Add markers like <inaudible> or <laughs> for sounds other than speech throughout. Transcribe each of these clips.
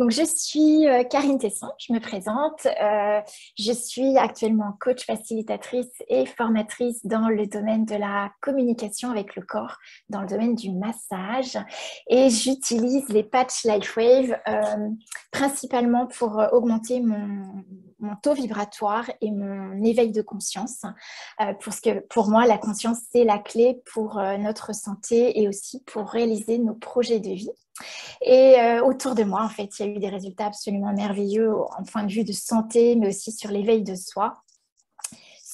Donc, je suis euh, Karine Tesson, je me présente. Euh, je suis actuellement coach facilitatrice et formatrice dans le domaine de la communication avec le corps, dans le domaine du massage. Et j'utilise les patchs LifeWave euh, principalement pour augmenter mon, taux vibratoire et mon éveil de conscience. parce que pour moi, la conscience, c'est la clé pour notre santé et aussi pour réaliser nos projets de vie. Et euh, autour de moi, en fait, il y a eu des résultats absolument merveilleux en point de vue de santé, mais aussi sur l'éveil de soi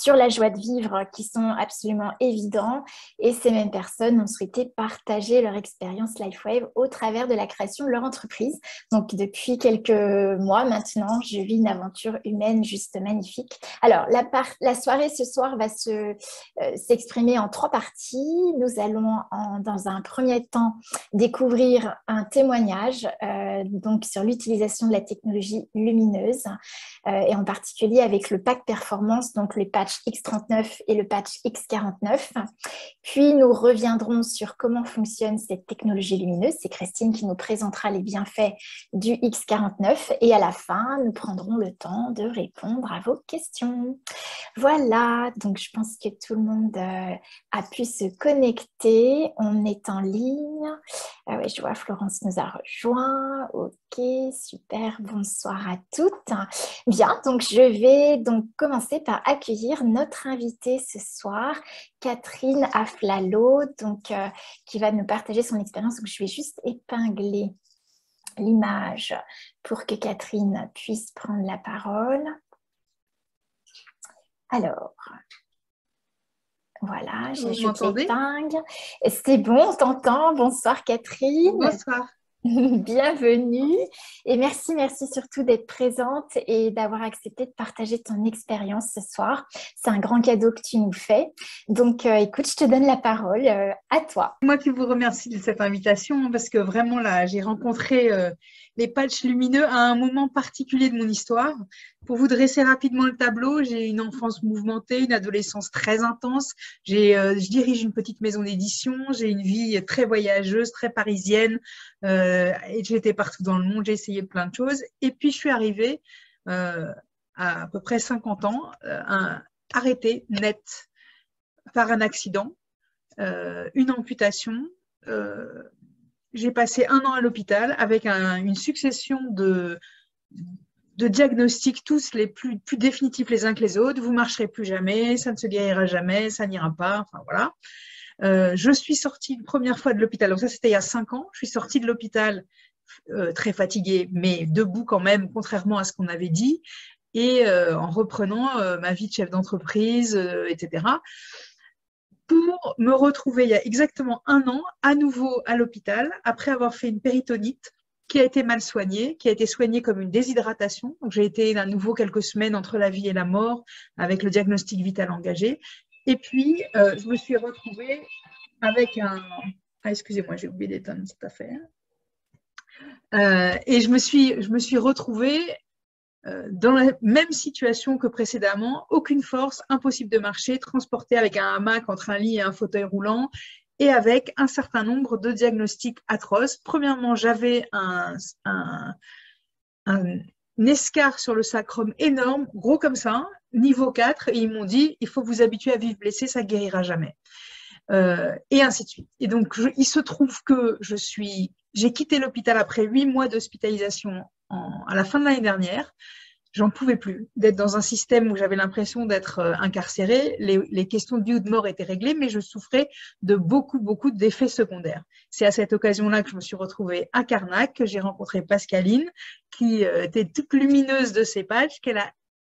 sur la joie de vivre qui sont absolument évidents. Et ces mêmes personnes ont souhaité partager leur expérience LifeWave au travers de la création de leur entreprise. Donc, depuis quelques mois maintenant, je vis une aventure humaine juste magnifique. Alors, la, la soirée ce soir va se, euh, s'exprimer en trois parties. Nous allons, dans un premier temps, découvrir un témoignage euh, donc sur l'utilisation de la technologie lumineuse euh, et en particulier avec le pack performance, donc les patchs X39 et le patch X49. Puis nous reviendrons sur comment fonctionne cette technologie lumineuse. C'est Christine qui nous présentera les bienfaits du X49 et à la fin, nous prendrons le temps de répondre à vos questions. Voilà, donc je pense que tout le monde euh, a pu se connecter. On est en ligne. Ah ouais, je vois Florence nous a rejoint. Ok, super. Bonsoir à toutes. Bien, donc je vais donc commencer par accueillir notre invitée ce soir, Catherine Aflalo, donc, euh, qui va nous partager son expérience. Donc, je vais juste épingler l'image pour que Catherine puisse prendre la parole. Alors, voilà, j'ai l'épingle. C'est bon, on t'entend. Bonsoir Catherine. Bonsoir. <laughs> Bienvenue et merci, merci surtout d'être présente et d'avoir accepté de partager ton expérience ce soir. C'est un grand cadeau que tu nous fais. Donc, euh, écoute, je te donne la parole euh, à toi. Moi qui vous remercie de cette invitation parce que vraiment là, j'ai rencontré euh, les patchs lumineux à un moment particulier de mon histoire. Pour vous dresser rapidement le tableau, j'ai une enfance mouvementée, une adolescence très intense. J'ai, je dirige une petite maison d'édition. J'ai une vie très voyageuse, très parisienne. Et j'étais partout dans le monde. J'ai essayé plein de choses. Et puis je suis arrivée euh, à peu près 50 ans, un, arrêtée net par un accident, une amputation j'ai passé un an à l'hôpital avec une succession de, de diagnostics, tous les plus, plus définitifs les uns que les autres. Vous marcherez plus jamais, ça ne se guérira jamais, ça n'ira pas. Enfin voilà. Euh, je suis sortie une première fois de l'hôpital. Donc ça, c'était il y a cinq ans. Je suis sortie de l'hôpital euh, très fatiguée, mais debout quand même, contrairement à ce qu'on avait dit, et euh, en reprenant ma vie de chef d'entreprise, etc pour me retrouver il y a exactement un an à nouveau à l'hôpital après avoir fait une péritonite qui a été mal soignée, qui a été soignée comme une déshydratation. Donc j'ai été à nouveau quelques semaines entre la vie et la mort avec le diagnostic vital engagé. Et puis euh, je me suis retrouvée avec un... Ah, excusez-moi, j'ai oublié d'éteindre cette affaire. Euh, et je me suis, je me suis retrouvée euh, dans la même situation que précédemment, aucune force, impossible de marcher, transporté avec un hamac entre un lit et un fauteuil roulant et avec un certain nombre de diagnostics atroces. Premièrement, j'avais un, un, escar sur le sacrum énorme, gros comme ça, niveau 4, et ils m'ont dit, il faut vous habituer à vivre blessé, ça guérira jamais. Euh, et ainsi de suite. Et donc, il se trouve que je suis, j'ai quitté l'hôpital après huit mois d'hospitalisation à la fin de l'année dernière. J'en pouvais plus d'être dans un système où j'avais l'impression d'être euh, incarcérée. Les, questions de vie ou de mort étaient réglées, mais je souffrais de beaucoup, beaucoup d'effets secondaires. C'est à cette occasion-là que je me suis retrouvée à Carnac, que j'ai rencontré Pascaline, qui euh, était toute lumineuse de ses pages, qu'elle a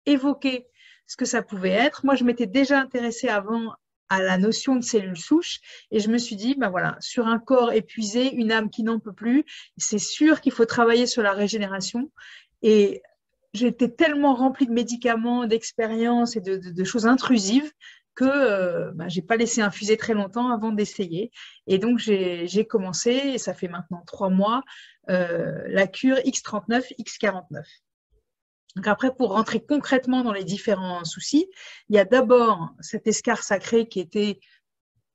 évoqué ce que ça pouvait être. Moi, je m'étais déjà intéressée avant à la notion de cellules souches et je me suis dit, ben voilà, sur un corps épuisé, une âme qui n'en peut plus, c'est sûr qu'il faut travailler sur la régénération. Et j'étais tellement remplie de médicaments, d'expériences et de, choses intrusives que euh, je n'ai pas laissé infuser très longtemps avant d'essayer. Et donc, j'ai commencé, et ça fait maintenant trois mois, euh, la cure X39, X49. Donc après, pour rentrer concrètement dans les différents soucis, il y a d'abord cet escar sacré qui était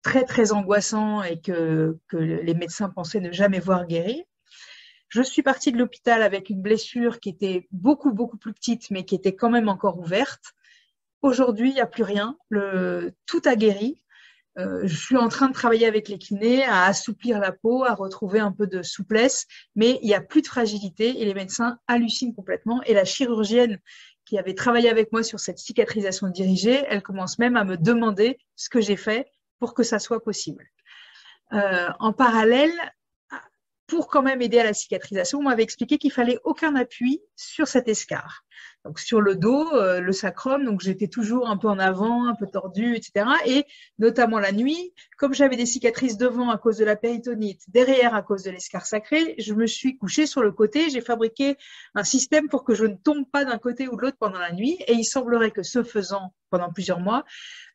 très très angoissant et que, que les médecins pensaient ne jamais voir guérir. Je suis partie de l'hôpital avec une blessure qui était beaucoup, beaucoup plus petite, mais qui était quand même encore ouverte. Aujourd'hui, il n'y a plus rien. Tout a guéri. Euh, je suis en train de travailler avec les kinés à assouplir la peau, à retrouver un peu de souplesse, mais il n'y a plus de fragilité et les médecins hallucinent complètement. Et la chirurgienne qui avait travaillé avec moi sur cette cicatrisation dirigée, elle commence même à me demander ce que j'ai fait pour que ça soit possible. Euh, en parallèle, pour quand même aider à la cicatrisation, on m'avait expliqué qu'il fallait aucun appui sur cet escar donc sur le dos, euh, le sacrum, donc j'étais toujours un peu en avant, un peu tordu, etc. Et notamment la nuit, comme j'avais des cicatrices devant à cause de la péritonite, derrière à cause de l'escar sacré, je me suis couchée sur le côté. J'ai fabriqué un système pour que je ne tombe pas d'un côté ou de l'autre pendant la nuit. Et il semblerait que ce faisant, pendant plusieurs mois,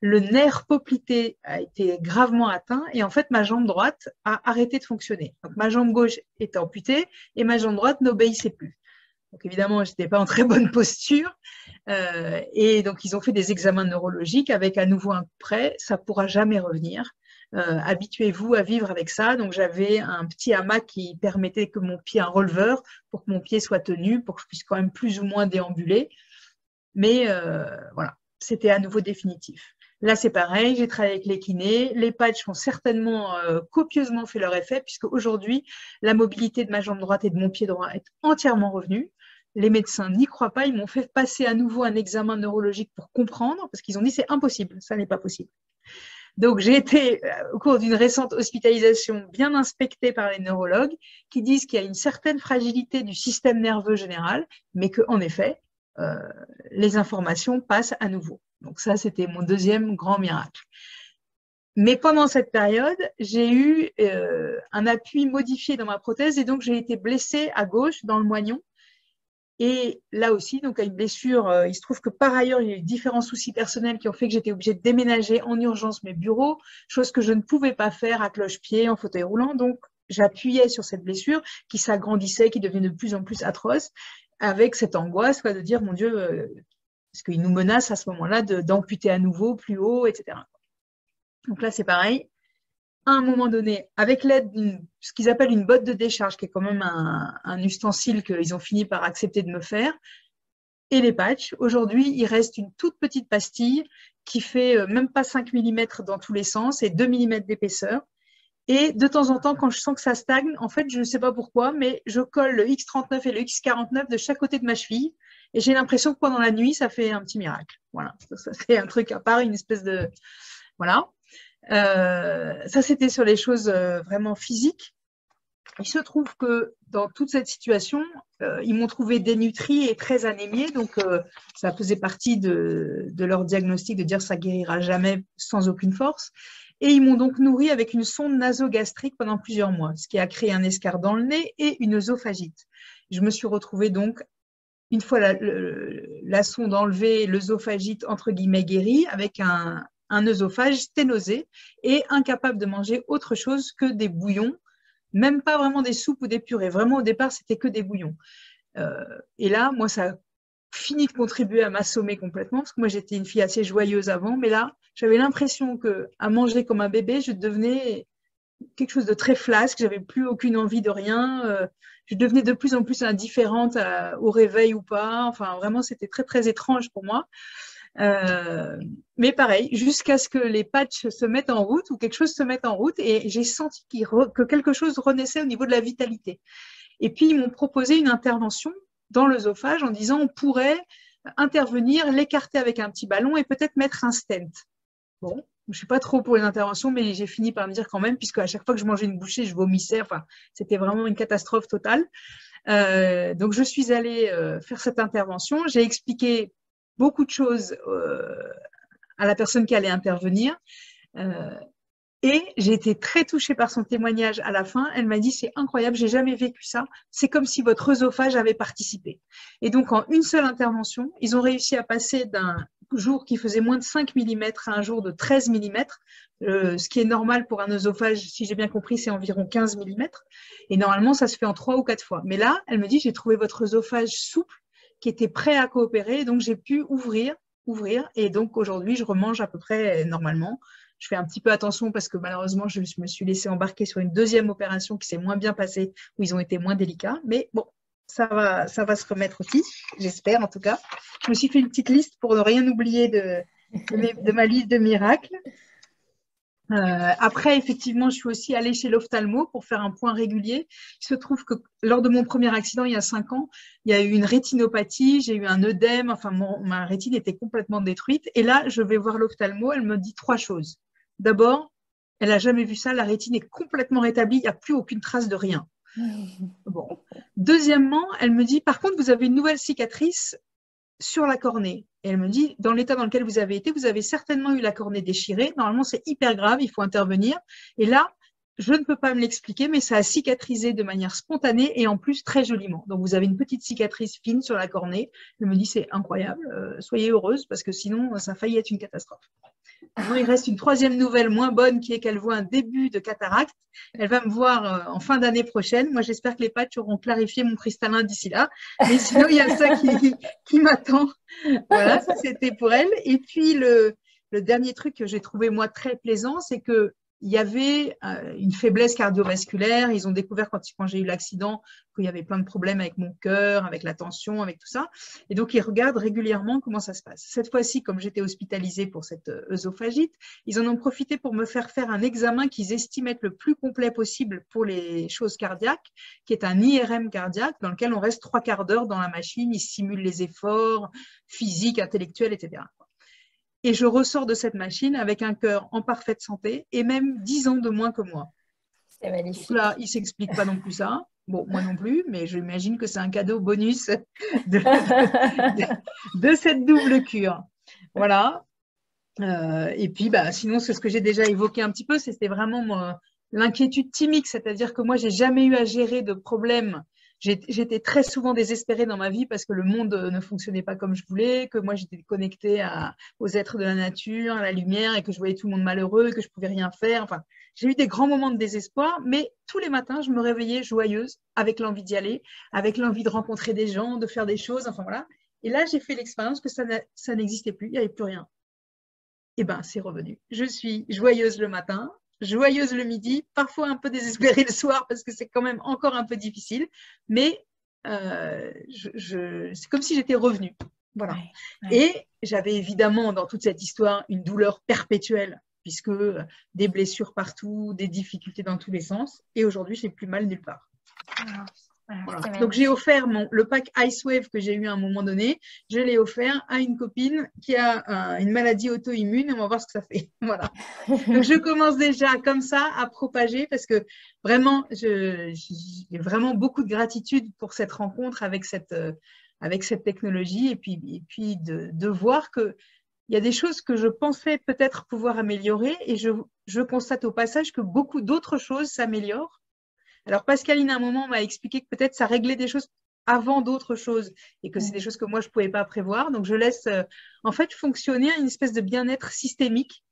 le nerf poplité a été gravement atteint et en fait ma jambe droite a arrêté de fonctionner. Donc ma jambe gauche était amputée et ma jambe droite n'obéissait plus. Donc évidemment, je n'étais pas en très bonne <laughs> posture. Euh, et donc, ils ont fait des examens neurologiques avec à nouveau un prêt. Ça ne pourra jamais revenir. Euh, habituez-vous à vivre avec ça. Donc, j'avais un petit hamac qui permettait que mon pied, un releveur, pour que mon pied soit tenu, pour que je puisse quand même plus ou moins déambuler. Mais euh, voilà, c'était à nouveau définitif. Là, c'est pareil, j'ai travaillé avec les kinés. Les patchs ont certainement copieusement fait leur effet, puisque aujourd'hui, la mobilité de ma jambe droite et de mon pied droit est entièrement revenue les médecins n'y croient pas. Ils m'ont fait passer à nouveau un examen neurologique pour comprendre, parce qu'ils ont dit c'est impossible, ça n'est pas possible. Donc j'ai été euh, au cours d'une récente hospitalisation bien inspectée par les neurologues qui disent qu'il y a une certaine fragilité du système nerveux général, mais qu'en effet, euh, les informations passent à nouveau. Donc ça, c'était mon deuxième grand miracle. Mais pendant cette période, j'ai eu euh, un appui modifié dans ma prothèse et donc j'ai été blessée à gauche dans le moignon et là aussi, donc à une blessure, euh, il se trouve que par ailleurs, il y a eu différents soucis personnels qui ont fait que j'étais obligée de déménager en urgence mes bureaux, chose que je ne pouvais pas faire à cloche-pied, en fauteuil roulant. Donc, j'appuyais sur cette blessure qui s'agrandissait, qui devenait de plus en plus atroce, avec cette angoisse quoi, de dire, mon Dieu, euh, parce qu'il nous menace à ce moment-là d'amputer à nouveau plus haut, etc. Donc là, c'est pareil à un moment donné, avec l'aide de ce qu'ils appellent une botte de décharge, qui est quand même un, ustensile qu'ils ont fini par accepter de me faire, et les patchs. Aujourd'hui, il reste une toute petite pastille qui fait euh, même pas 5 mm dans tous les sens et 2 mm d'épaisseur. Et de temps en temps, quand je sens que ça stagne, en fait, je ne sais pas pourquoi, mais je colle le X39 et le X49 de chaque côté de ma cheville. Et j'ai l'impression que pendant la nuit, ça fait un petit miracle. Voilà, c'est un truc à part, une espèce de... Voilà. Euh, ça, c'était sur les choses euh, vraiment physiques. Il se trouve que dans toute cette situation, euh, ils m'ont trouvé dénutri et très anémié, donc ça faisait partie de, leur diagnostic de dire ça guérira jamais sans aucune force. Et ils m'ont donc nourri avec une sonde nasogastrique pendant plusieurs mois, ce qui a créé un escar dans le nez et une œsophagite. Je me suis retrouvée donc, une fois la, sonde enlevée, l'œsophagite entre guillemets guérie, avec un, un œsophage sténosé et incapable de manger autre chose que des bouillons, même pas vraiment des soupes ou des purées. Vraiment, au départ, c'était que des bouillons. Euh, et là, moi, ça a fini de contribuer à m'assommer complètement, parce que moi, j'étais une fille assez joyeuse avant, mais là, j'avais l'impression que à manger comme un bébé, je devenais quelque chose de très flasque, j'avais plus aucune envie de rien, euh, je devenais de plus en plus indifférente au réveil ou pas, enfin vraiment c'était très très étrange pour moi. Euh, mais pareil, jusqu'à ce que les patchs se mettent en route ou quelque chose se mette en route et j'ai senti que quelque chose renaissait au niveau de la vitalité. Et puis, ils m'ont proposé une intervention dans l'œsophage en disant on pourrait intervenir, l'écarter avec un petit ballon et peut-être mettre un stent. Bon, je ne suis pas trop pour les interventions, mais j'ai fini par me dire quand même, puisque à chaque fois que je mangeais une bouchée, je vomissais. Enfin, c'était vraiment une catastrophe totale. Euh, donc, je suis allée euh, faire cette intervention. J'ai expliqué beaucoup de choses euh, à la personne qui allait intervenir. Et j'ai été très touchée par son témoignage à la fin. Elle m'a dit c'est incroyable, j'ai jamais vécu ça. C'est comme si votre œsophage avait participé. Et donc en une seule intervention, ils ont réussi à passer d'un jour qui faisait moins de 5 mm à un jour de 13 mm. Euh, ce qui est normal pour un œsophage, si j'ai bien compris, c'est environ 15 mm. Et normalement, ça se fait en trois ou quatre fois. Mais là, elle me dit j'ai trouvé votre œsophage souple qui était prêt à coopérer. Donc, j'ai pu ouvrir, ouvrir. Et donc, aujourd'hui, je remange à peu près normalement. je fais un petit peu attention parce que malheureusement, je me suis laissée embarquer sur une deuxième opération qui s'est moins bien passée, où ils ont été moins délicats. Mais bon, ça va, se remettre aussi, j'espère en tout cas. Je me suis fait une petite liste pour ne rien oublier de, de ma liste de miracles. Euh, après, effectivement, je suis aussi allée chez l'ophtalmo pour faire un point régulier. Il se trouve que lors de mon premier accident, il y a cinq ans, il y a eu une rétinopathie, j'ai eu un œdème, enfin, ma rétine était complètement détruite. Et là, je vais voir l'ophtalmo, elle me dit trois choses. D'abord, elle n'a jamais vu ça, la rétine est complètement rétablie, il n'y a plus aucune trace de rien. <laughs> Deuxièmement, elle me dit, par contre, vous avez une nouvelle cicatrice sur la cornée. Et elle me dit, dans l'état dans lequel vous avez été, vous avez certainement eu la cornée déchirée. Normalement, c'est hyper grave, il faut intervenir. Et là, je ne peux pas me l'expliquer, mais ça a cicatrisé de manière spontanée et en plus très joliment. Donc, vous avez une petite cicatrice fine sur la cornée. Elle me dit, c'est incroyable, euh, soyez heureuse parce que sinon, ça a failli être une catastrophe il reste une troisième nouvelle moins bonne qui est qu'elle voit un début de cataracte. Elle va me voir euh, en fin d'année prochaine. Moi, j'espère que les patchs auront clarifié mon cristallin d'ici là. Mais sinon, il y a ça qui, m'attend. Voilà, ça c'était pour elle. Et puis, le dernier truc que j'ai trouvé moi très plaisant, c'est que il y avait euh, une faiblesse cardiovasculaire. Ils ont découvert quand, j'ai eu l'accident qu'il y avait plein de problèmes avec mon cœur, avec la tension, avec tout ça. Et donc, ils regardent régulièrement comment ça se passe. Cette fois-ci, comme j'étais hospitalisée pour cette euh, œsophagite, ils en ont profité pour me faire faire un examen qu'ils estiment être le plus complet possible pour les choses cardiaques, qui est un IRM cardiaque dans lequel on reste trois quarts d'heure dans la machine. Ils simulent les efforts physiques, intellectuels, etc et je ressors de cette machine avec un cœur en parfaite santé et même 10 ans de moins que moi. C'est magnifique. là, il ne s'explique pas non plus ça. Bon, moi non plus, mais j'imagine que c'est un cadeau bonus de, cette double cure. Voilà. Euh, et puis, bah, sinon, c'est ce que j'ai déjà évoqué un petit peu, c'était vraiment l'inquiétude timique, c'est-à-dire que moi, j'ai jamais eu à gérer de problèmes j'étais très souvent désespérée dans ma vie parce que le monde ne fonctionnait pas comme je voulais, que moi j'étais connectée aux êtres de la nature, à la lumière et que je voyais tout le monde malheureux, que je pouvais rien faire. Enfin, j'ai eu des grands moments de désespoir, mais tous les matins, je me réveillais joyeuse, avec l'envie d'y aller, avec l'envie de rencontrer des gens, de faire des choses, enfin voilà. Et là, j'ai fait l'expérience que ça, n'existait plus, il n'y avait plus rien. Eh ben, c'est revenu. Je suis joyeuse le matin, joyeuse le midi, parfois un peu désespérée le soir parce que c'est quand même encore un peu difficile, mais euh, c'est comme si j'étais revenue. Voilà. Et j'avais évidemment dans toute cette histoire une douleur perpétuelle puisque euh, des blessures partout, des difficultés dans tous les sens. Et aujourd'hui, j'ai plus mal nulle part. Donc j'ai offert mon, le pack Ice Wave que j'ai eu à un moment donné, je l'ai offert à une copine qui a une maladie auto-immune. Et on va voir ce que ça fait. <laughs> Voilà. Donc je commence déjà comme ça à propager parce que vraiment, j'ai vraiment beaucoup de gratitude pour cette rencontre avec cette, euh, avec cette technologie et puis, et puis de, de voir que il y a des choses que je pensais peut-être pouvoir améliorer et je, je constate au passage que beaucoup d'autres choses s'améliorent alors Pascaline, à un moment, m'a expliqué que peut-être ça réglait des choses avant d'autres choses et que c'est des choses que moi, je ne pouvais pas prévoir. Donc, je laisse euh, en fait fonctionner une espèce de bien-être systémique.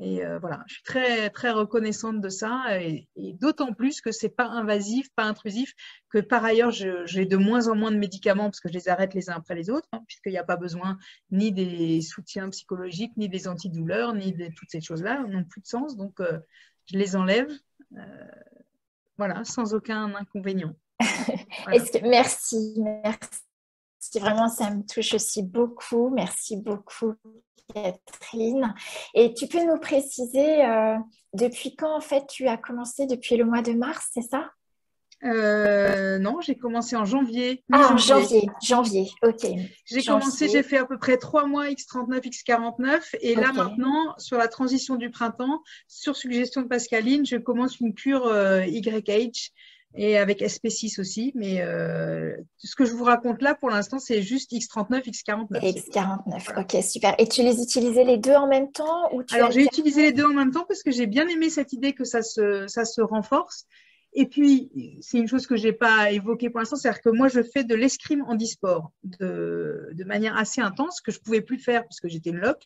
Et euh, voilà, je suis très, très reconnaissante de ça et, d'autant plus que c'est pas invasif, pas intrusif, que par ailleurs, j'ai de moins en moins de médicaments parce que je les arrête les uns après les autres, hein, puisqu'il n'y a pas besoin ni des soutiens psychologiques, ni des antidouleurs, ni de toutes ces choses-là, n'ont plus de sens. Donc, euh, je les enlève voilà, sans aucun inconvénient. <laughs> Merci, merci. Vraiment, ça me touche aussi beaucoup. Merci beaucoup, Catherine. Et tu peux nous préciser euh, depuis quand, en fait, tu as commencé? Depuis le mois de mars, c'est ça? Euh, non, j'ai commencé en janvier. Ah, en janvier, janvier, ok. J'ai commencé, j'ai fait à peu près trois mois X39, X49. Et là, maintenant, sur la transition du printemps, sur suggestion de Pascaline, je commence une cure euh, YH et avec SP6 aussi. Mais euh, ce que je vous raconte là, pour l'instant, c'est juste X39, X49. X49, ok, super. Et tu les utilisais les deux en même temps ou Alors, j'ai utilisé les deux en même temps parce que j'ai bien aimé cette idée que ça se, ça se renforce. Et puis, c'est une chose que je n'ai pas évoquée pour l'instant, c'est-à-dire que moi, je fais de l'escrime en disport de, de, manière assez intense, que je ne pouvais plus faire puisque j'étais loc.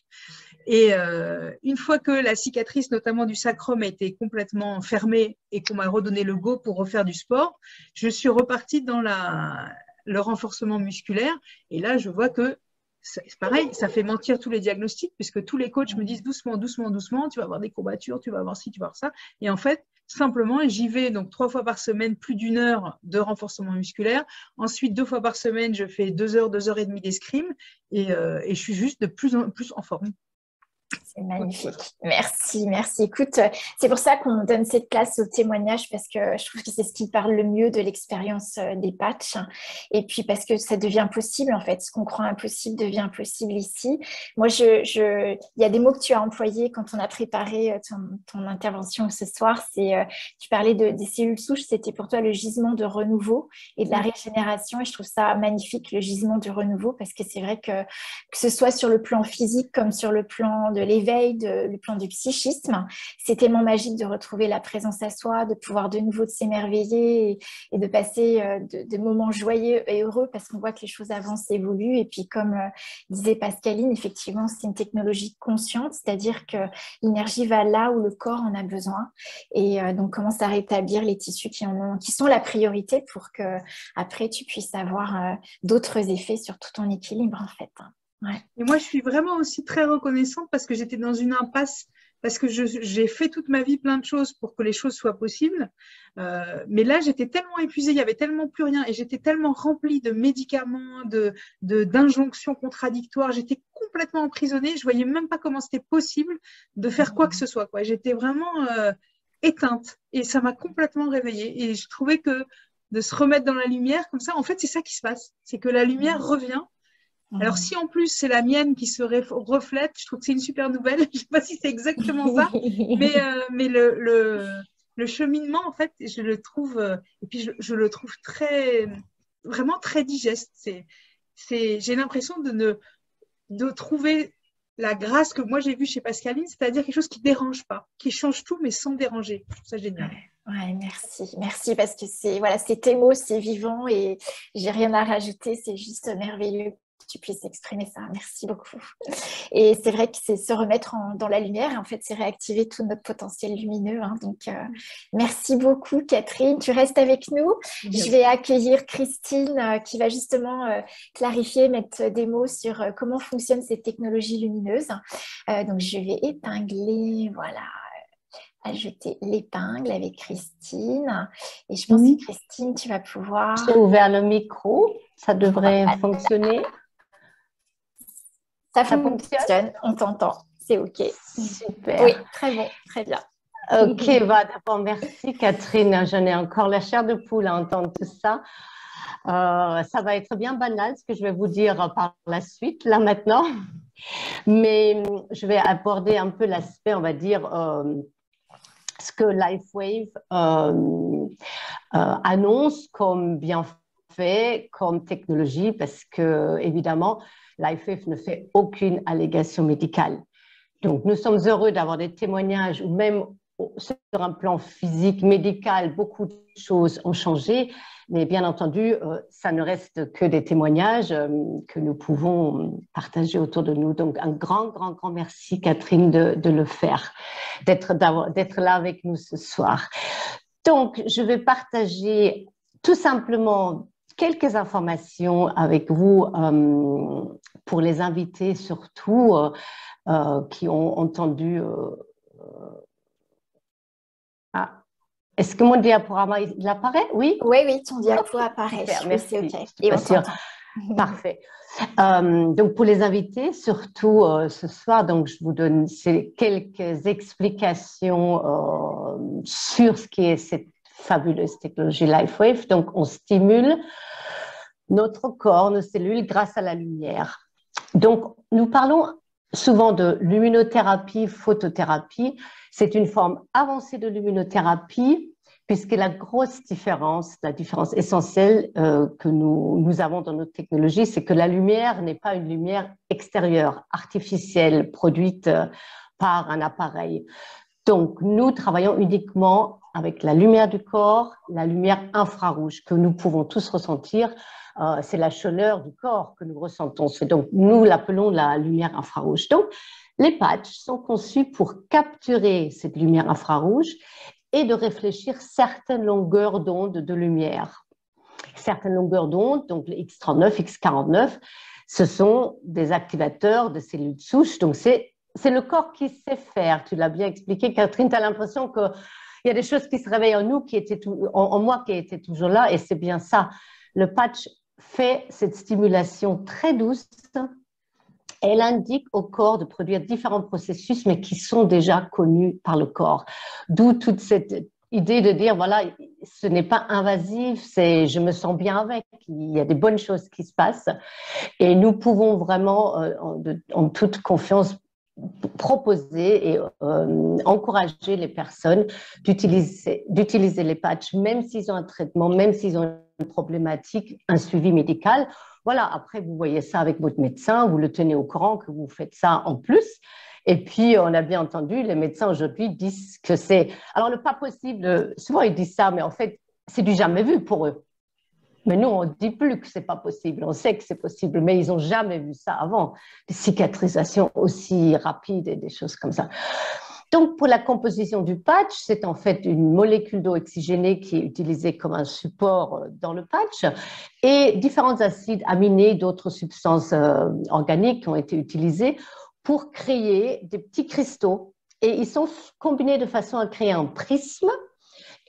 Et euh, une fois que la cicatrice, notamment du sacrum, a été complètement fermée et qu'on m'a redonné le go pour refaire du sport, je suis repartie dans le renforcement musculaire. Et là, je vois que c'est pareil, ça fait mentir tous les diagnostics, puisque tous les coachs me disent doucement, doucement, doucement, tu vas avoir des courbatures, tu vas avoir ci, tu vas avoir ça. Et en fait, simplement, j'y vais donc trois fois par semaine, plus d'une heure de renforcement musculaire. Ensuite, deux fois par semaine, je fais deux heures, deux heures et demie d'escrime, et, euh, je suis juste de plus en plus en forme. C'est magnifique. Merci, merci. Écoute, c'est pour ça qu'on donne cette place au témoignage parce que je trouve que c'est ce qui parle le mieux de l'expérience euh, des patchs. Et puis parce que ça devient possible en fait. Ce qu'on croit impossible devient possible ici. Moi, je, je, il y a des mots que tu as employés quand on a préparé euh, ton, intervention ce soir. C'est, euh, tu parlais de, des cellules souches. C'était pour toi le gisement de renouveau et de la régénération. Et je trouve ça magnifique, le gisement du renouveau, parce que c'est vrai que que ce soit sur le plan physique comme sur le plan de l'éveil, le plan du psychisme. C'est tellement magique de retrouver la présence à soi, de pouvoir de nouveau s'émerveiller et, de passer euh, de, moments joyeux et heureux parce qu'on voit que les choses avancent, évoluent. Et puis, comme euh, disait Pascaline, effectivement, c'est une technologie consciente, c'est-à-dire que l'énergie va là où le corps en a besoin et euh, donc commence à rétablir les tissus qui, qui sont la priorité pour que après tu puisses avoir d'autres effets sur tout ton équilibre en fait. Et moi, je suis vraiment aussi très reconnaissante parce que j'étais dans une impasse, parce que j'ai fait toute ma vie plein de choses pour que les choses soient possibles. Euh, mais là, j'étais tellement épuisée, il y avait tellement plus rien et j'étais tellement remplie de médicaments, de d'injonctions contradictoires. J'étais complètement emprisonnée. Je voyais même pas comment c'était possible de faire quoi que ce soit. J'étais vraiment euh, éteinte et ça m'a complètement réveillée. Et je trouvais que de se remettre dans la lumière comme ça, en fait, c'est ça qui se passe. C'est que la lumière revient alors, si en plus c'est la mienne qui se reflète, je trouve que c'est une super nouvelle. <laughs> je ne sais pas si c'est exactement ça, <laughs> mais, euh, mais le, le, le, cheminement, en fait, je le trouve, euh, et puis je, je, le trouve très, vraiment très digeste. C'est, c'est, j'ai l'impression de, ne, de trouver la grâce que moi j'ai vue chez Pascaline, c'est-à-dire quelque chose qui ne dérange pas, qui change tout, mais sans déranger. Je trouve ça génial. Ouais, merci, merci parce que c'est voilà, c'est tes mots, c'est vivant et j'ai rien à rajouter, c'est juste merveilleux tu puisses exprimer ça. Merci beaucoup. Et c'est vrai que c'est se remettre dans la lumière en fait, c'est réactiver tout notre potentiel lumineux. Hein. Donc, euh, merci beaucoup, Catherine. Tu restes avec nous. Je vais accueillir Christine euh, qui va justement euh, clarifier, mettre des mots sur comment fonctionnent ces technologies lumineuses. donc, je vais épingler, voilà ajouter l'épingle avec Christine. Et je pense que Christine, tu vas pouvoir... J'ai ouvert le micro, ça devrait fonctionner. Ça, fonctionne, on t'entend, c'est OK. Super. Oui, très bon, très bien. Ok, bah, merci Catherine. J'en ai encore la chair de poule à entendre tout ça. Euh, ça va être bien banal ce que je vais vous dire par la suite, là maintenant. Mais je vais aborder un peu l'aspect, on va dire, euh, ce que LifeWave euh, annonce comme bienfait, comme technologie, parce que évidemment, l'IFF ne fait aucune allégation médicale. Donc, nous sommes heureux d'avoir des témoignages ou même sur un plan physique, médical, beaucoup de choses ont changé, mais bien entendu, euh, ça ne reste que des témoignages euh, que nous pouvons partager autour de nous. Donc, un grand, grand, grand merci, Catherine, de, le faire, d'être là avec nous ce soir. Donc, je vais partager tout simplement quelques informations avec vous euh, pour les invités surtout euh, euh, qui ont entendu. Ah. Est-ce que mon diaporama il apparaît? Oui? Oui, oui, ton diapo apparaît. merci. Et <laughs> Parfait. donc pour les invités, surtout ce soir, donc je vous donne quelques explications sur ce qui est cette fabuleuse technologie LifeWave. Donc, on stimule notre corps, nos cellules grâce à la lumière. Donc, nous parlons souvent de luminothérapie, photothérapie. C'est une forme avancée de luminothérapie puisque la grosse différence, la différence essentielle euh, que nous, avons dans notre technologie, c'est que la lumière n'est pas une lumière extérieure, artificielle, produite euh, par un appareil. Donc, nous travaillons uniquement avec la lumière du corps, la lumière infrarouge que nous pouvons tous ressentir. Euh, c'est la chaleur du corps que nous ressentons. Donc, nous l'appelons la lumière infrarouge. Donc, les patchs sont conçus pour capturer cette lumière infrarouge et de réfléchir certaines longueurs d'onde de lumière. Certaines longueurs d'onde, donc les X39, X49, Ce sont des activateurs de cellules souches. Donc, c'est le corps qui sait faire. Tu l'as bien expliqué, Catherine. Tu as l'impression qu'il y a des choses qui se réveillent en nous, qui étaient en, moi, qui étaient toujours là. Et c'est bien ça. Le patch fait cette stimulation très douce. Elle indique au corps de produire différents processus, mais qui sont déjà connus par le corps. D'où toute cette idée de dire, voilà, ce n'est pas invasif, c'est je me sens bien avec, il y a des bonnes choses qui se passent. Et nous pouvons vraiment, euh, en, toute confiance, proposer et euh, encourager les personnes d'utiliser, d'utiliser les patchs, même s'ils ont un traitement, même s'ils ont une problématique, un suivi médical. Voilà, après, vous voyez ça avec votre médecin, vous le tenez au courant que vous faites ça en plus. Et puis, on a bien entendu, les médecins aujourd'hui disent que c'est. Alors, le pas possible, souvent ils disent ça, mais en fait, c'est du jamais vu pour eux. Mais nous, on ne dit plus que ce n'est pas possible. On sait que c'est possible, mais ils n'ont jamais vu ça avant. Des cicatrisations aussi rapides et des choses comme ça. Donc, pour la composition du patch, c'est en fait une molécule d'eau oxygénée qui est utilisée comme un support euh, dans le patch et différents acides aminés, d'autres substances euh, organiques ont été utilisées pour créer des petits cristaux. Et ils sont combinés de façon à créer un prisme.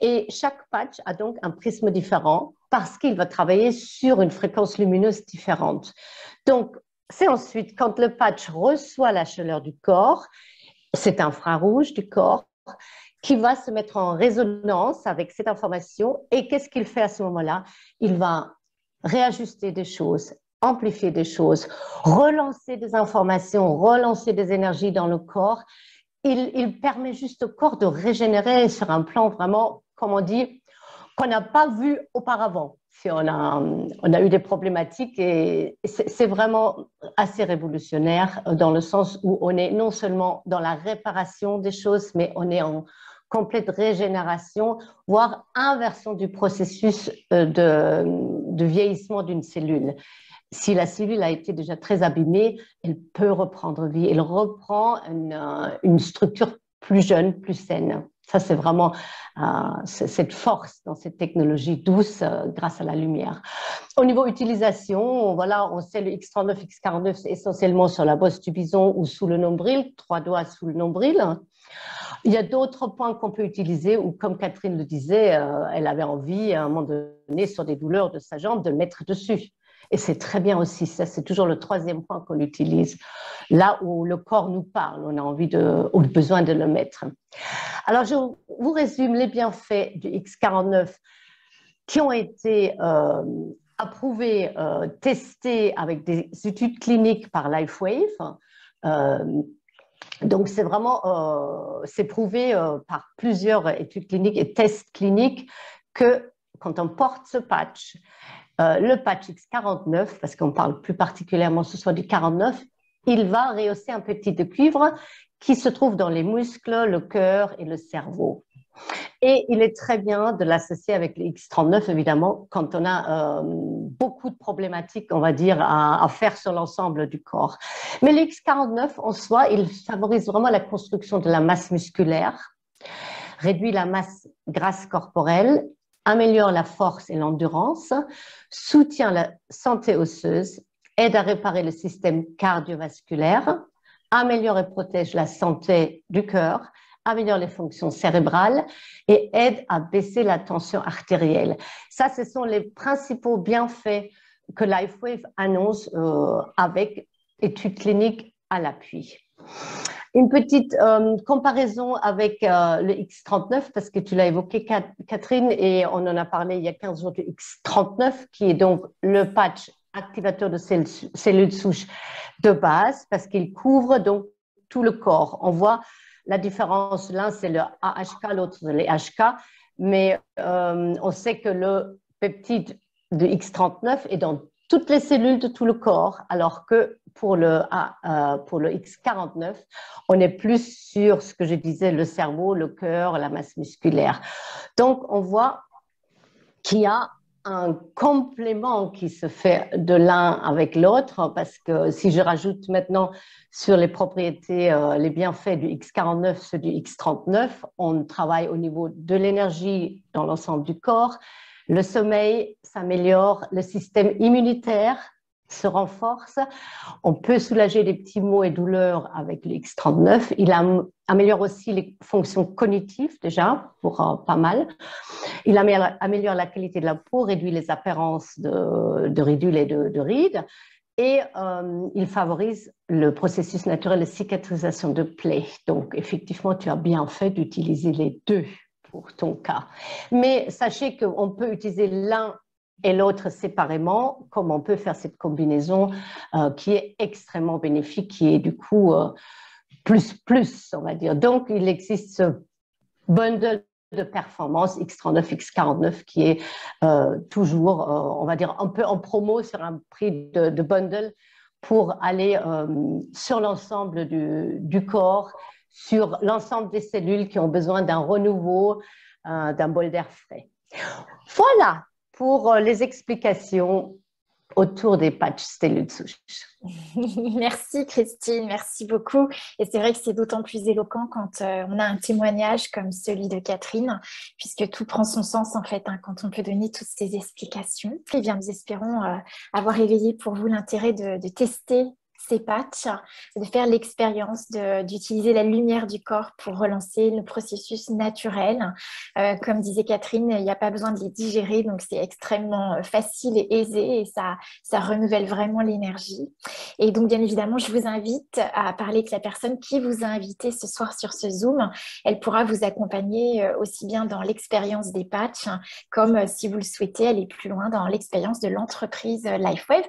Et chaque patch a donc un prisme différent parce qu'il va travailler sur une fréquence lumineuse différente. Donc, c'est ensuite quand le patch reçoit la chaleur du corps, cet infrarouge du corps, qui va se mettre en résonance avec cette information. Et qu'est-ce qu'il fait à ce moment-là? Il va réajuster des choses, amplifier des choses, relancer des informations, relancer des énergies dans le corps. Il, permet juste au corps de régénérer sur un plan vraiment, comme on dit, qu'on n'a pas vu auparavant. Si on, a, eu des problématiques et c'est vraiment assez révolutionnaire dans le sens où on est non seulement dans la réparation des choses, mais on est en complète régénération, voire inversion du processus euh, de, de vieillissement d'une cellule si la cellule a été déjà très abîmée, elle peut reprendre vie. Elle reprend une, euh, structure plus jeune, plus saine. Ça, c'est vraiment euh, cette force dans cette technologie douce euh, grâce à la lumière. Au niveau utilisation, voilà, on sait le X39, X49, c'est essentiellement sur la bosse du bison ou sous le nombril, trois doigts sous le nombril. Il y a d'autres points qu'on peut utiliser, ou comme Catherine le disait, elle avait envie à un moment donné, sur des douleurs de sa jambe, de le mettre dessus. Et c'est très bien aussi, ça c'est toujours le troisième point qu'on utilise, là où le corps nous parle, on a envie de, ou le besoin de le mettre. Alors je vous résume les bienfaits du X49 qui ont été euh, approuvés, euh, testés avec des études cliniques par LifeWave. Euh, donc c'est vraiment, c'est prouvé par plusieurs études cliniques et tests cliniques que quand on porte ce patch, euh, le patch X49, parce qu'on parle plus particulièrement ce soir du 49, il va rehausser un petit de cuivre qui se trouve dans les muscles, le cœur et le cerveau. Et il est très bien de l'associer avec le X39, évidemment, quand on a euh, beaucoup de problématiques, on va dire, à, à faire sur l'ensemble du corps. Mais le X49, en soi, il favorise vraiment la construction de la masse musculaire, réduit la masse grasse corporelle améliore la force et l'endurance, soutient la santé osseuse, aide à réparer le système cardiovasculaire, améliore et protège la santé du cœur, améliore les fonctions cérébrales et aide à baisser la tension artérielle. Ça, ce sont les principaux bienfaits que LifeWave annonce euh, avec études cliniques à l'appui. Une petite euh, comparaison avec euh, le X39, parce que tu l'as évoqué, Catherine, et on en a parlé il y a 15 jours du X39, qui est donc le patch activateur de cellules souches de base, parce qu'il couvre donc tout le corps. On voit la différence, l'un c'est le AHK, l'autre c'est le HK, mais euh, on sait que le peptide de X39 est dans toutes les cellules de tout le corps, alors que pour le, euh, pour le X49, on est plus sur ce que je disais, le cerveau, le cœur, la masse musculaire. Donc, on voit qu'il y a un complément qui se fait de l'un avec l'autre, parce que si je rajoute maintenant sur les propriétés, euh, les bienfaits du X49, ceux du X39, on travaille au niveau de l'énergie dans l'ensemble du corps, le sommeil s'améliore, le système immunitaire se renforce. On peut soulager les petits maux et douleurs avec l'X39. Il améliore aussi les fonctions cognitives déjà, pour euh, pas mal. Il améliore, la qualité de la peau, réduit les apparences de, ridules et de, rides. Et euh, il favorise le processus naturel de cicatrisation de plaies. Donc, effectivement, tu as bien fait d'utiliser les deux pour ton cas. Mais sachez qu'on peut utiliser l'un et l'autre séparément, comme on peut faire cette combinaison euh, qui est extrêmement bénéfique, qui est du coup euh, plus plus, on va dire. Donc, il existe ce bundle de performance X39, X49 qui est euh, toujours, on va dire, un peu en promo sur un prix de, bundle pour aller sur l'ensemble du, corps, sur l'ensemble des cellules qui ont besoin d'un renouveau, d'un bol d'air frais. Voilà, pour euh, les explications autour des patchs souche. <laughs> merci Christine, merci beaucoup. Et c'est vrai que c'est d'autant plus éloquent quand euh, on a un témoignage comme celui de Catherine, puisque tout prend son sens en fait hein, quand on peut donner toutes ces explications. Et bien, nous espérons euh, avoir éveillé pour vous l'intérêt de tester ces patchs, de faire l'expérience d'utiliser la lumière du corps pour relancer le processus naturel. Euh, comme disait Catherine, il n'y a pas besoin de les digérer, donc c'est extrêmement euh, facile et aisé et ça, ça renouvelle vraiment l'énergie. Et donc, bien évidemment, je vous invite à parler avec la personne qui vous a invité ce soir sur ce Zoom. Elle pourra vous accompagner euh, aussi bien dans l'expérience des patchs comme, si vous le souhaitez, aller plus loin dans l'expérience de l'entreprise LifeWave.